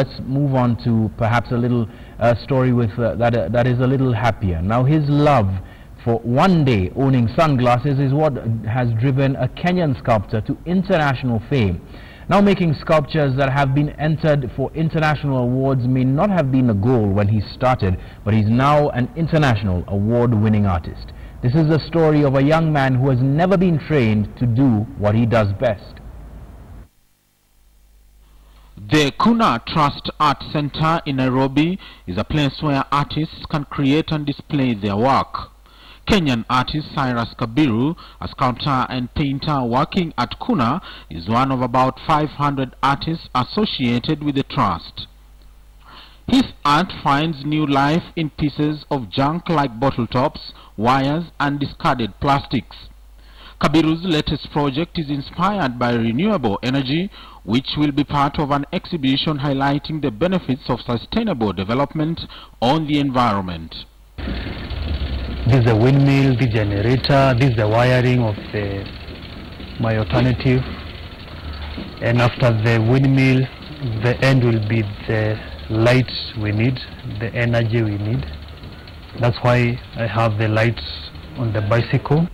Let's move on to perhaps a little uh, story with uh, that uh, that is a little happier. Now his love for one day owning sunglasses is what has driven a Kenyan sculptor to international fame. Now making sculptures that have been entered for international awards may not have been a goal when he started, but he's now an international award-winning artist. This is the story of a young man who has never been trained to do what he does best. The Kuona Trust Art Center in Nairobi is a place where artists can create and display their work. Kenyan artist Cyrus Kabiru, a sculptor and painter working at Kuna, is one of about 500 artists associated with the trust. His art finds new life in pieces of junk like bottle tops, wires and discarded plastics. Kabiru's latest project is inspired by renewable energy, which will be part of an exhibition highlighting the benefits of sustainable development on the environment. This is the windmill, the generator, this is the wiring of the, my alternative. And after the windmill, the end will be the light we need, the energy we need. That's why I have the lights on the bicycle.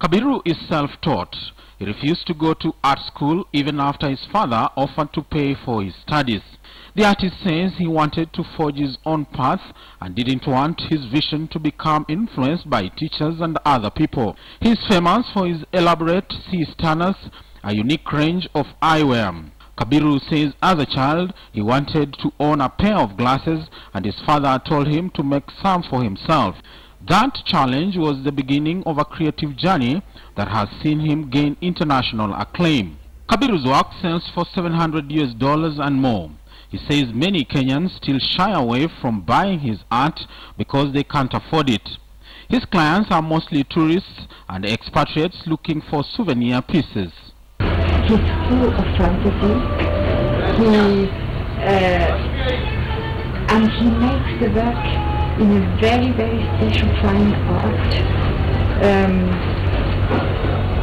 Kabiru is self-taught. He refused to go to art school even after his father offered to pay for his studies. The artist says he wanted to forge his own path and didn't want his vision to become influenced by teachers and other people. He is famous for his elaborate C-Stunners, a unique range of eyewear. Kabiru says as a child he wanted to own a pair of glasses and his father told him to make some for himself. That challenge was the beginning of a creative journey that has seen him gain international acclaim. Kabiru's work sells for 700 US dollars and more. He says many Kenyans still shy away from buying his art because they can't afford it. His clients are mostly tourists and expatriates looking for souvenir pieces. He's full of fantasy. He uh, and he makes the work in a very, very special fine art. Um,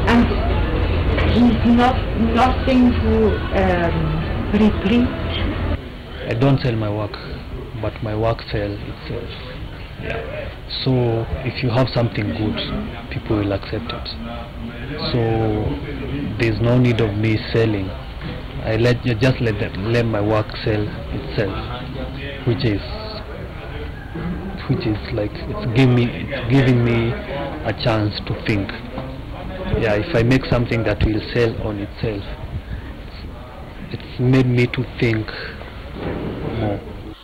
and he's not nothing to um, reprint. I don't sell my work, but my work sells itself. Yeah. So if you have something good, people will accept it. So there's no need of me selling. I let you just let them, let my work sell itself, which is which is like it's giving me it's giving me a chance to think. Yeah, if I make something that will sell on itself, it's, it's made me to think more.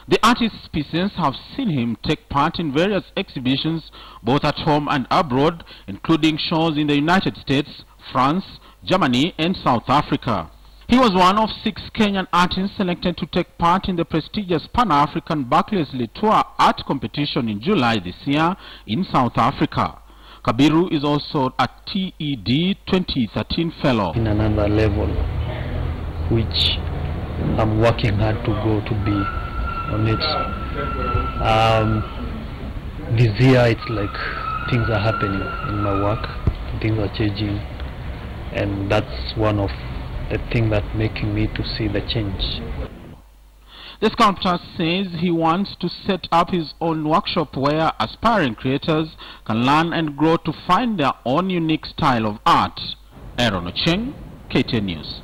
The artist's pieces have seen him take part in various exhibitions both at home and abroad, including shows in the United States, France, Germany and South Africa. He was one of six Kenyan artists selected to take part in the prestigious Pan-African Barclays Tour art competition in July this year in South Africa. Kabiru is also a TED 2013 fellow. In another level, which I'm working hard to go to be on it. Um, this year it's like things are happening in my work, things are changing, and that's one of the thing that making me to see the change. The sculptor says he wants to set up his own workshop where aspiring creators can learn and grow to find their own unique style of art. Aaron Ocheng, KTN News.